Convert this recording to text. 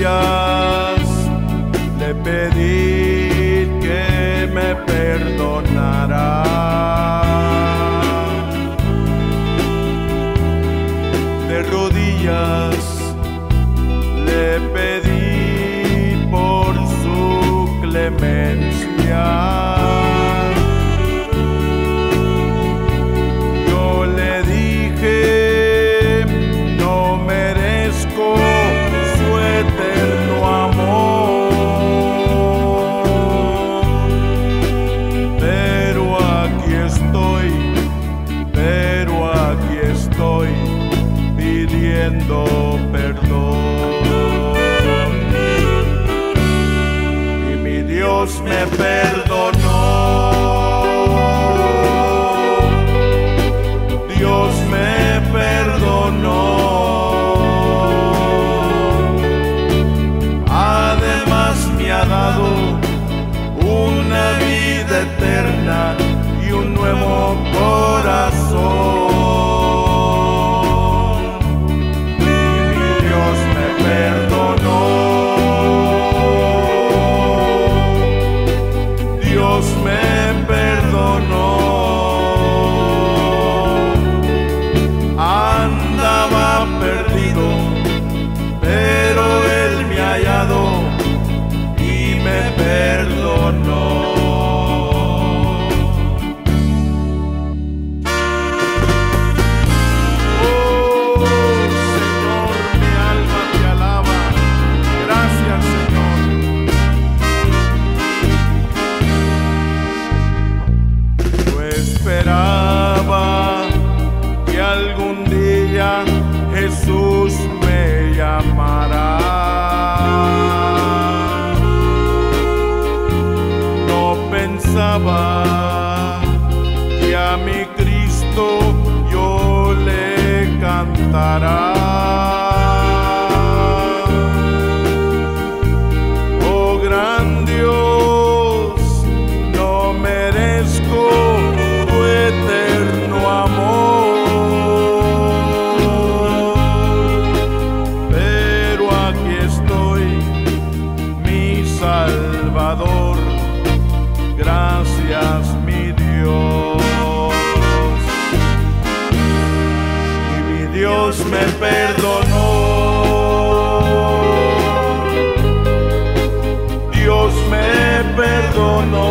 rodillas le pedí que me perdonara. De rodillas le pedí por su clemencia. Pero aquí estoy pidiendo perdón. Y mi Dios me perdonó. pensaba que algún día Jesús me llamará. No pensaba que a mi Cristo yo le cantará. me perdonó. Dios me perdonó.